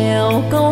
小狗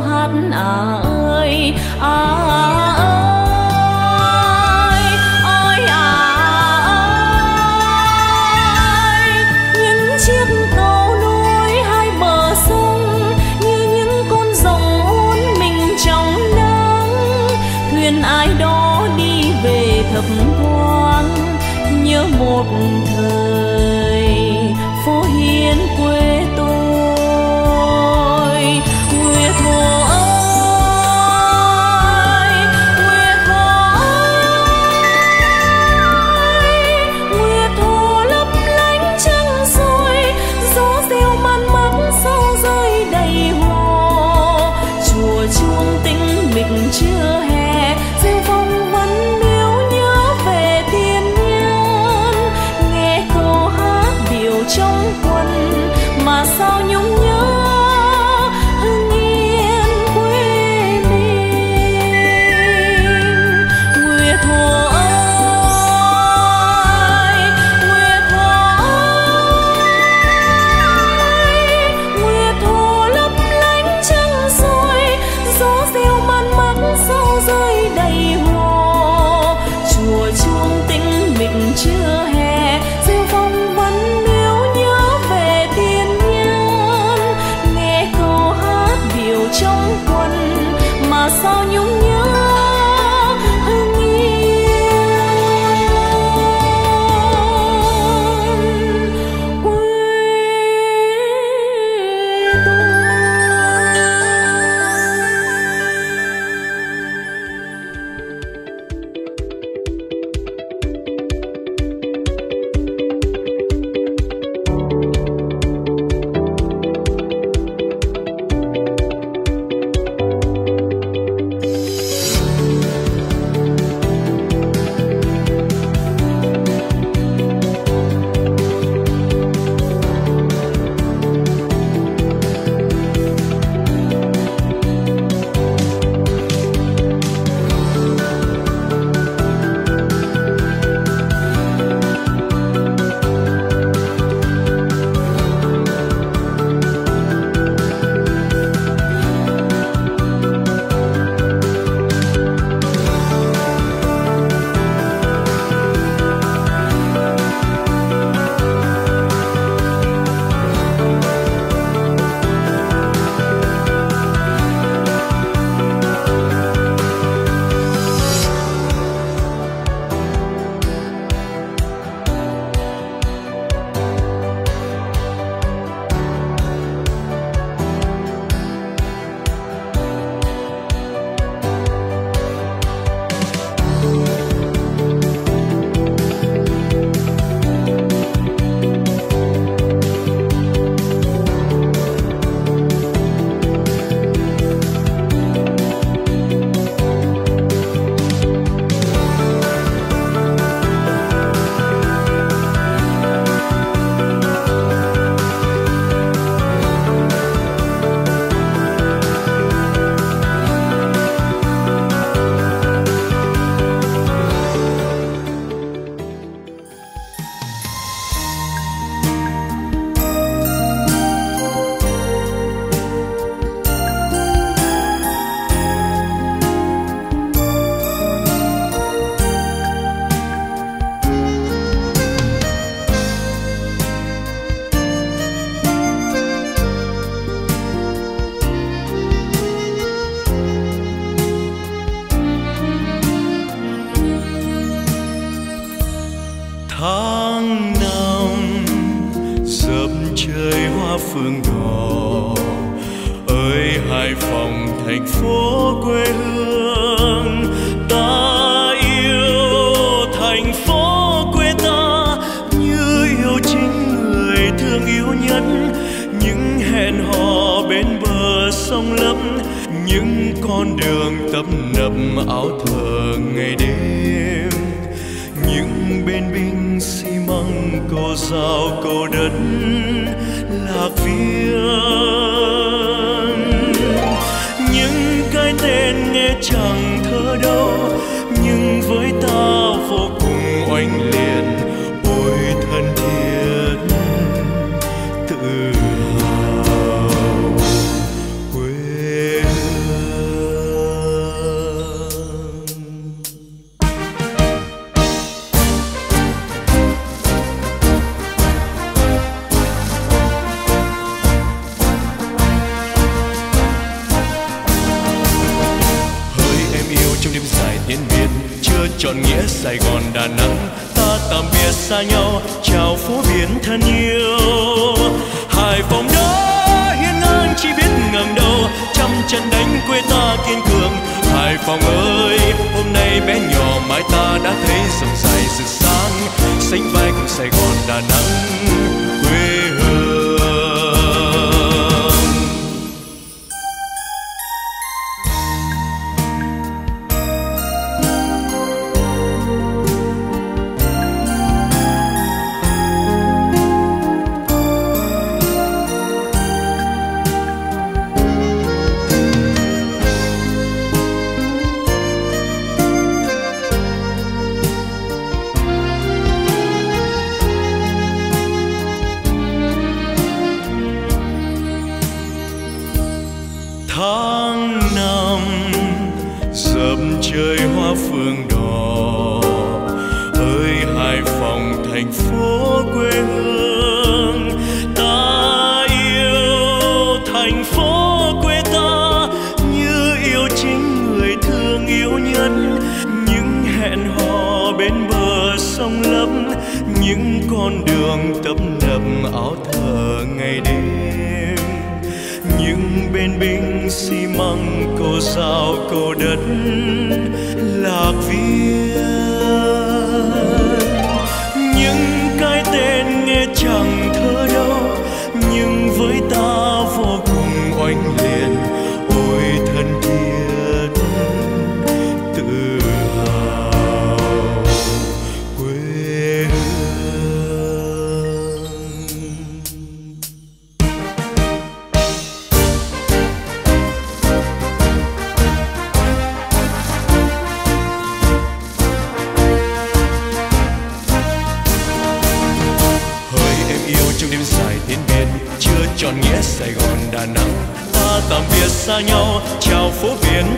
phương hải phòng ơi, hôm nay bé nhỏ mãi ta đã thấy rộng dài rực sáng. Sánh vai cùng sài gòn đà nẵng, quê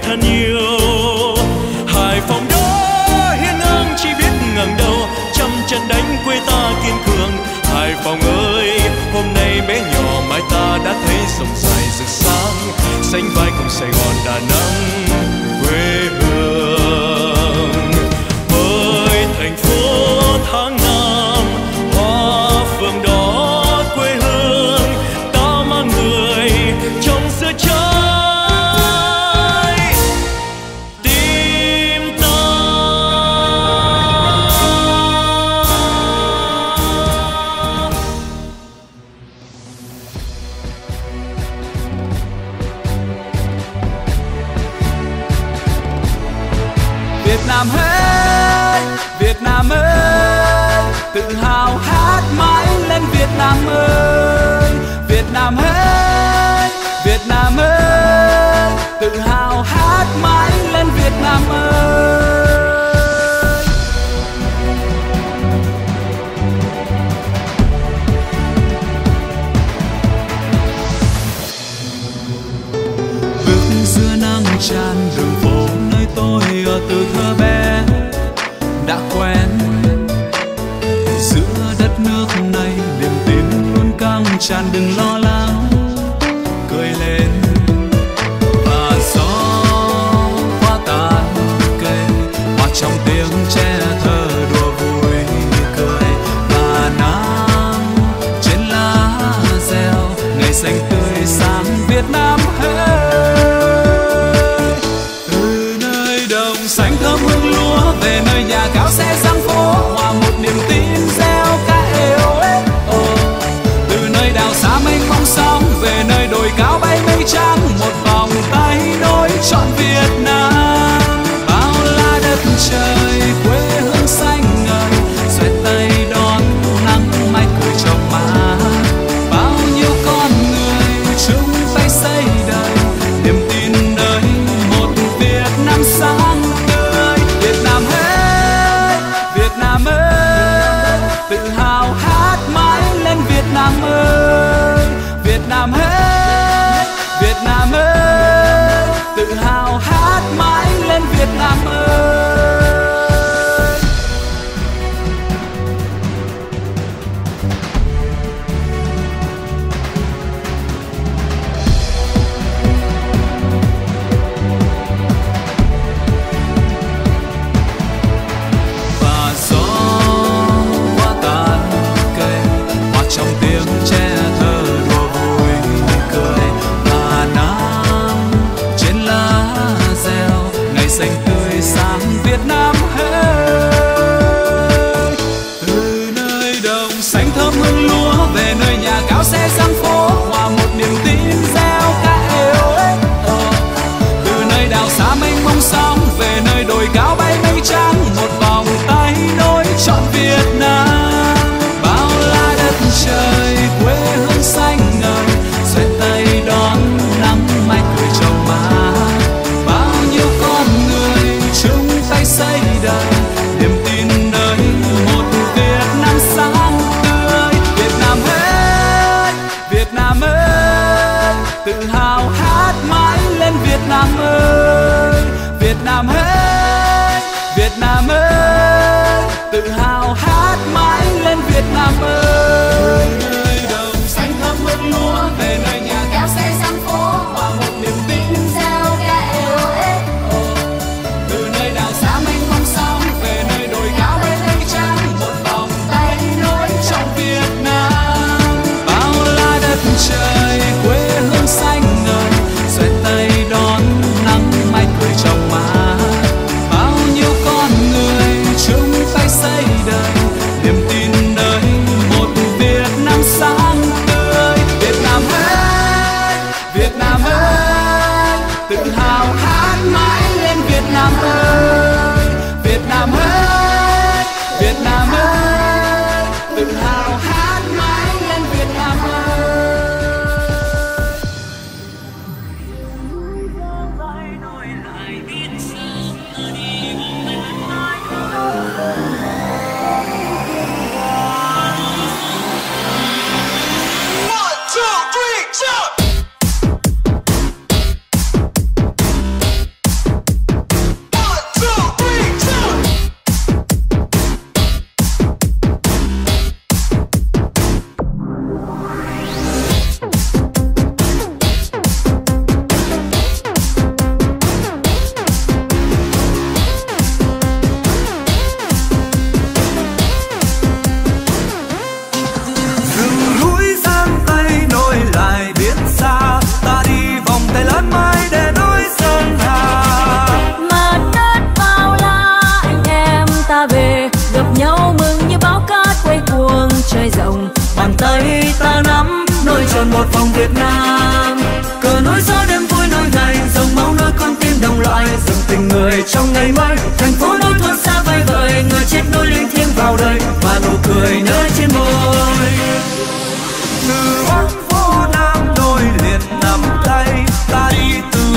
thân yêu. Hải phòng đó hiên ngang chỉ biết ngẩng đầu, trăm trận đánh quê ta kiên cường. Hải phòng ơi, hôm nay bé nhỏ mai ta đã thấy sông dài rực sáng. Xanh vai cùng sài gòn đà nẵng.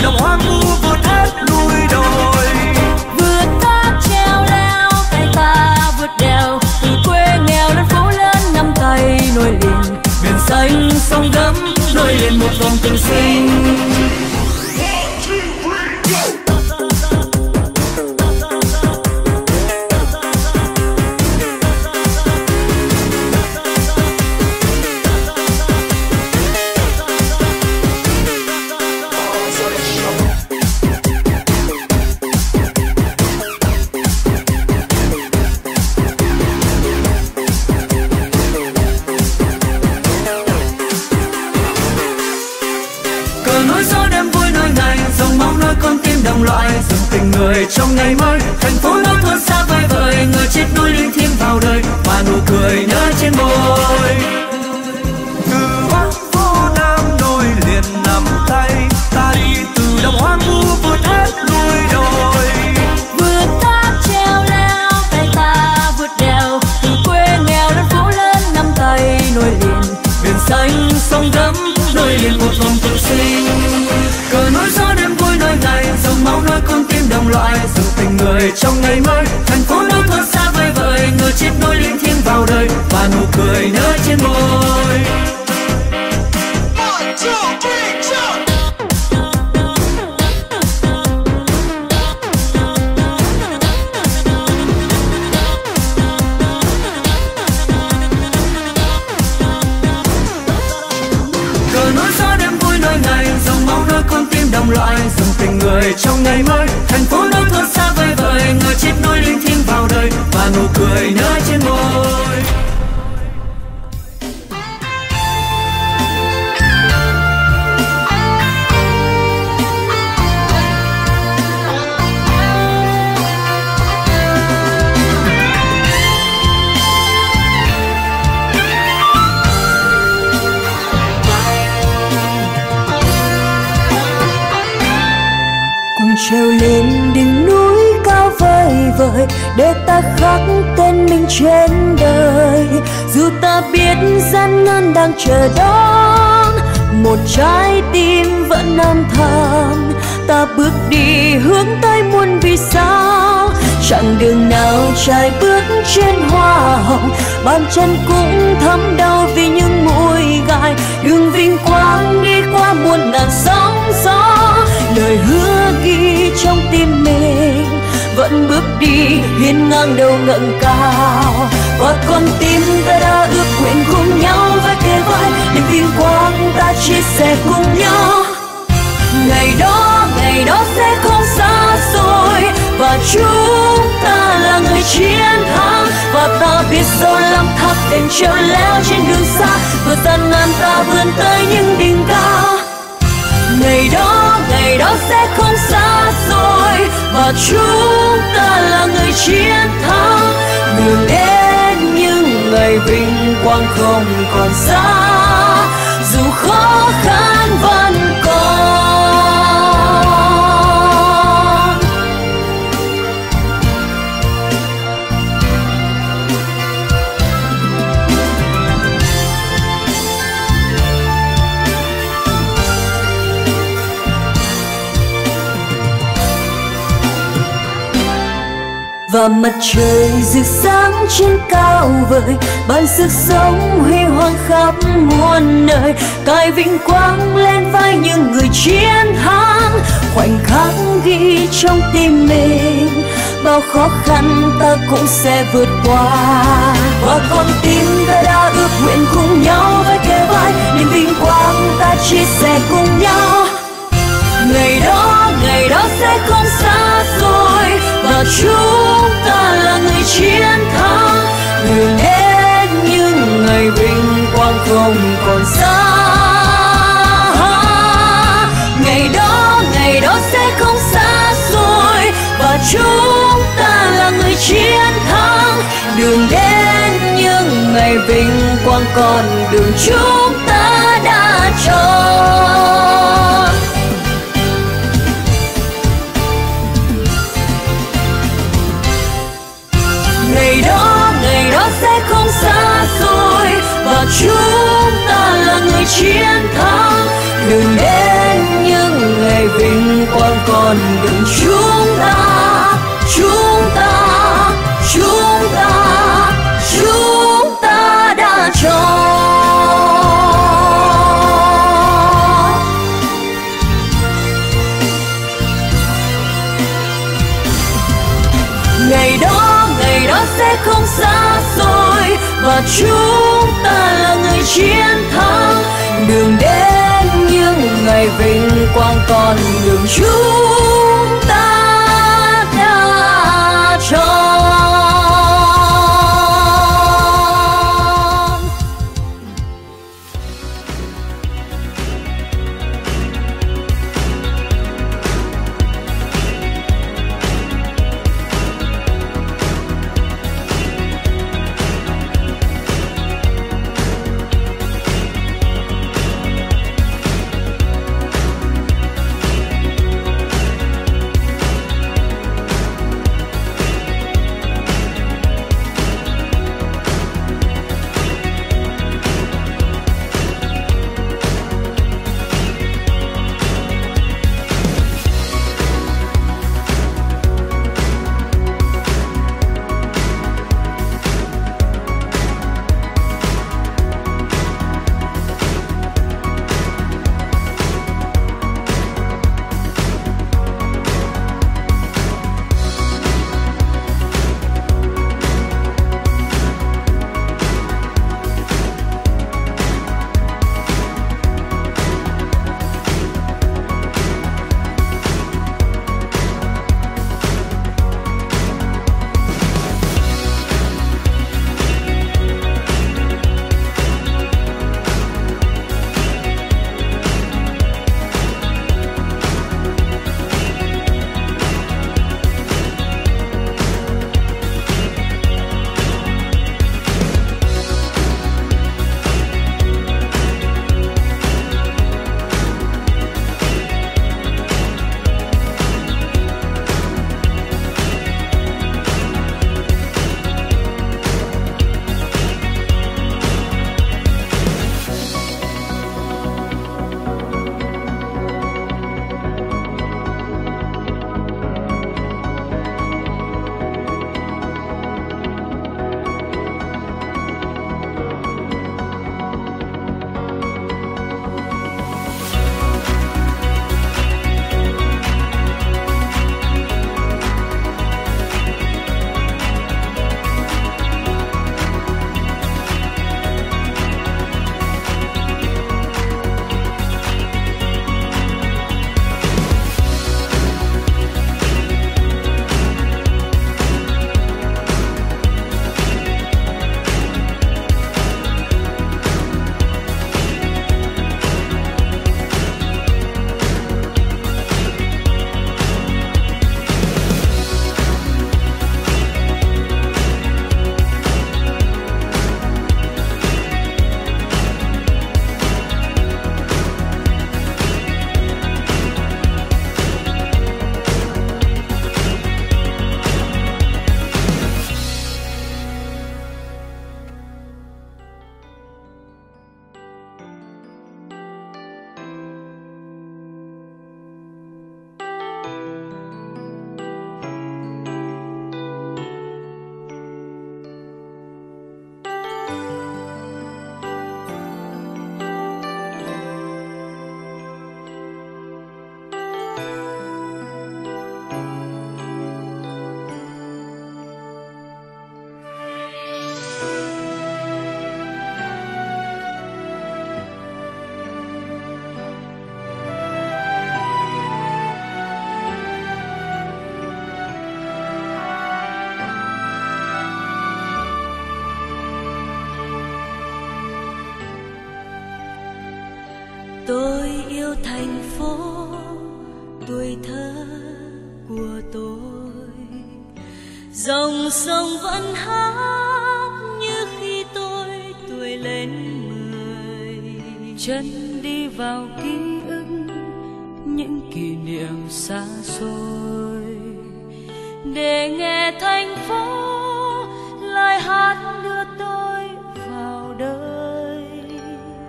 đồng hoang vu vượt hết núi đồi. Vượt thác treo leo, tay ta vượt đèo. Từ quê nghèo lên phố lớn, năm tay nối liền. Biển xanh sông đẫm nối liền một vòng tương sinh. lời để ta khắc tên mình trên đời. Dù ta biết gian nan đang chờ đón, một trái tim vẫn nam thang. Ta bước đi hướng tới muôn vì sao chẳng đường nào trải bước trên hoa hồng. Bàn chân cũng thấm đau vì những mũi gai, đường vinh quang đi qua muôn ngàn sóng gió. Lời hứa vẫn bước đi, hiên ngang đầu ngẩng cao. Và con tim ta đã ước nguyện cùng nhau vai kề vai niềm vinh quang ta chia sẻ cùng nhau. Ngày đó ngày đó sẽ không xa rồi và chúng ta là người chiến thắng. Và ta biết sâu lắm thắp đèn treo leo trên đường xa vượt gian nan ta vươn tới những đỉnh cao ngày đó ngày đó sẽ không xa rồi và chúng ta là người chiến thắng. Đường đến những ngày vinh quang không còn xa. Dù khó khăn, vẫn và mặt trời rực sáng trên cao vời ban sức sống huy hoàng khắp muôn nơi. Cài vinh quang lên vai những người chiến thắng, khoảnh khắc ghi trong tim mình. Bao khó khăn ta cũng sẽ vượt qua. Và con tim ta đã ước nguyện cùng nhau với kề vai, niềm vinh quang ta chia sẻ cùng nhau. Ngày đó ngày đó sẽ không xa rồi và chúng ta là người chiến thắng. Đường đến những ngày vinh quang không còn xa. Ngày đó ngày đó sẽ không xa rồi và chúng ta là người chiến thắng. Đường đến những ngày vinh quang còn đường chúng ta đã chọn chúng ta là người chiến thắng. Đường đến những ngày vinh quang còn đừng chúng ta. Chúng ta chúng ta chúng ta đã chọn ngày đó ngày đó sẽ không xa xôi và chúng ta là người chiến thắng. Đường đến những ngày vinh quang còn đường chúng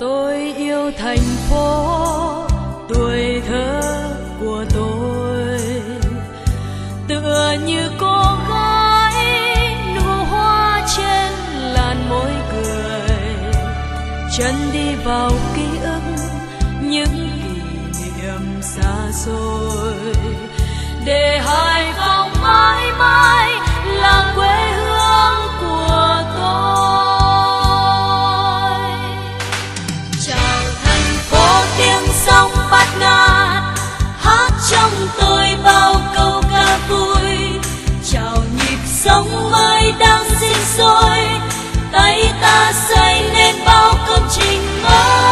tôi yêu thành phố, tuổi thơ của tôi. Tựa như cô gái nụ hoa trên làn môi cười, chân đi vào sống mới đang sinh sôi tay ta xây nên bao công trình mới.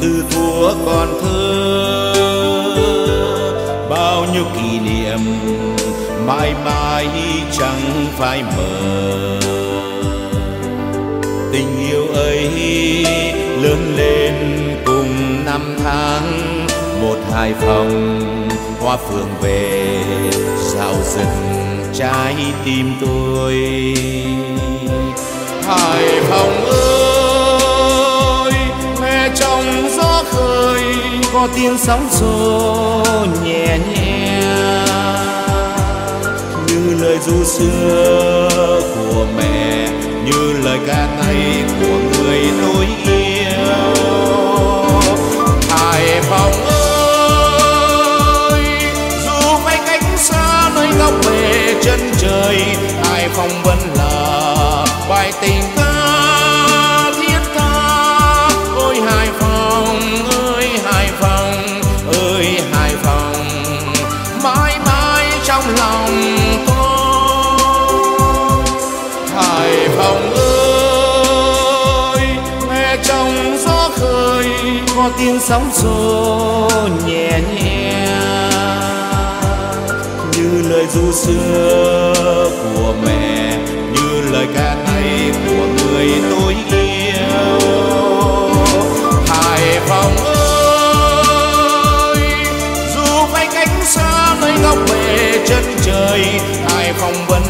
Từ thuở còn thơ. Bao nhiêu kỷ niệm mãi mãi chẳng phai mờ. Tình yêu ấy lớn lên cùng năm tháng. Một hai phòng hoa phượng về, dạo rừng trái tim tôi. Hải phòng ơi có tiếng sóng xô nhẹ nhẹ, như lời du xưa của mẹ, như lời ca tay của người tôi yêu. Hải phòng ơi, dù phải cách xa nơi góc về chân trời hải phòng vẫn là bài tình tiếng sóng xô nhẹ nhẹ. Như lời ru xưa của mẹ, như lời ca này của người tôi yêu. Hải phòng ơi, dù phải cánh xa nơi góc bể chân trời, hải phòng vẫn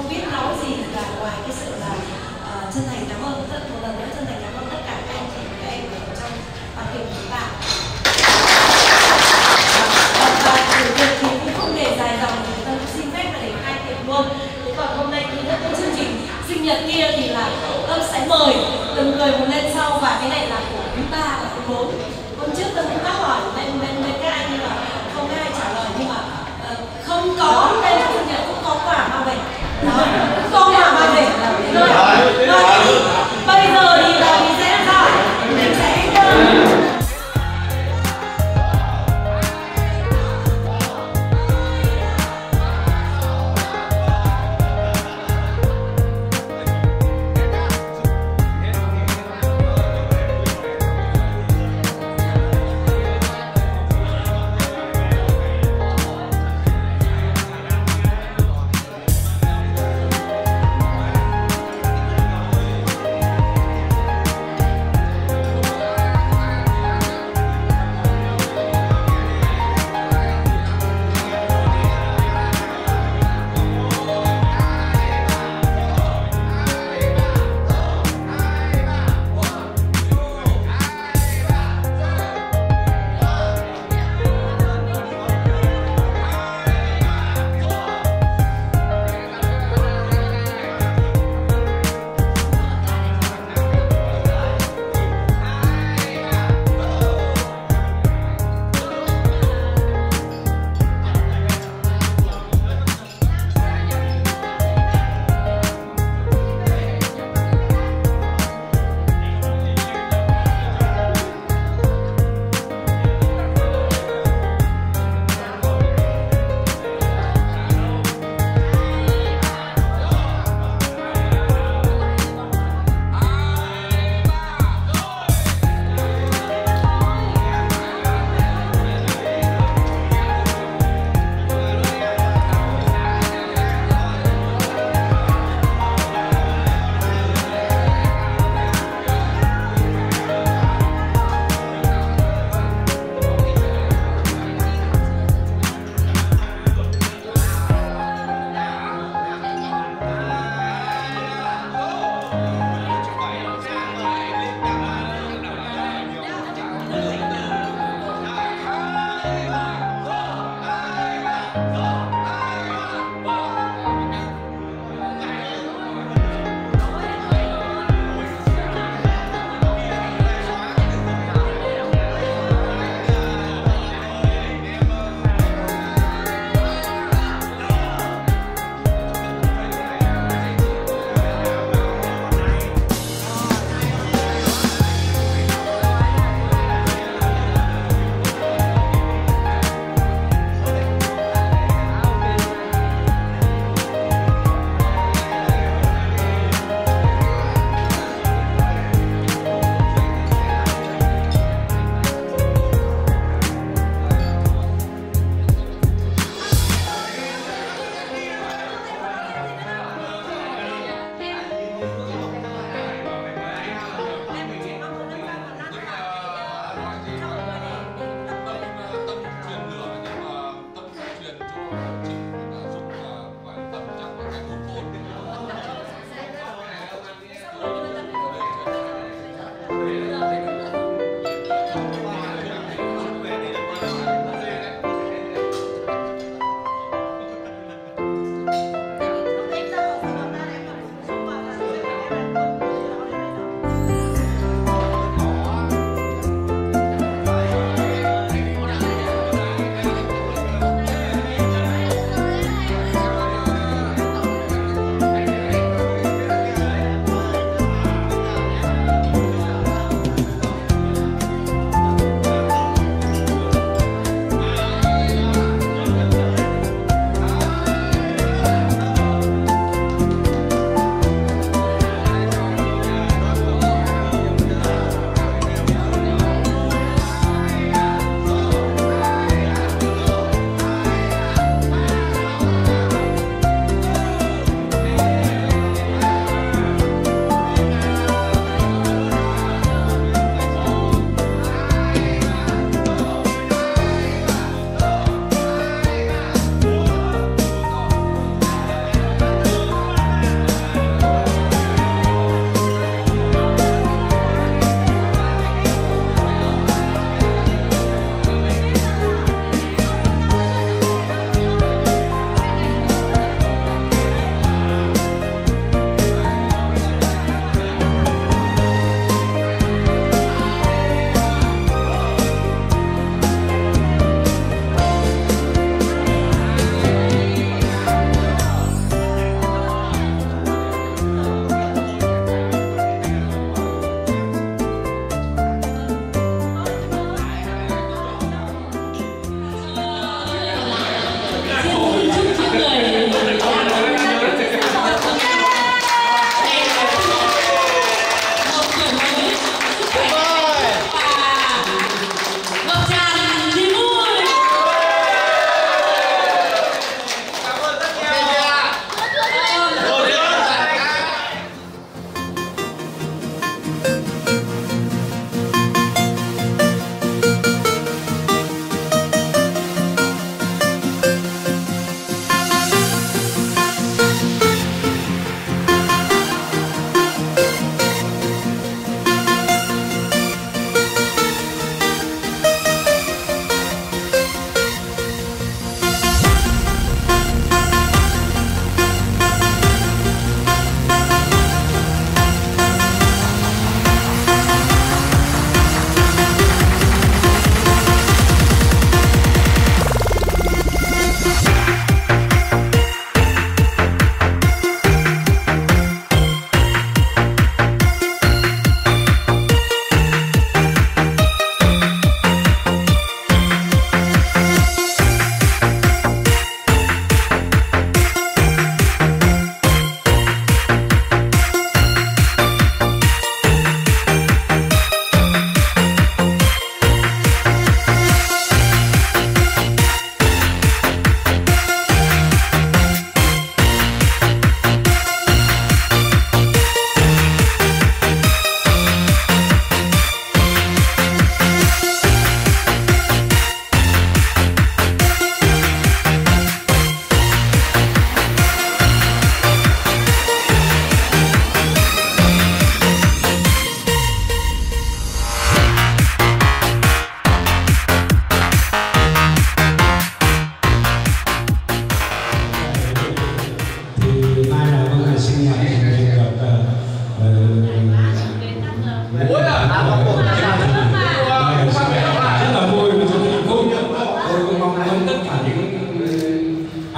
cubrir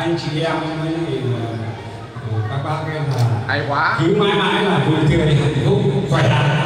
anh chị em với ờ, các bác em là hay quá. Cứ mãi mãi là vui tươi hạnh phúc khỏe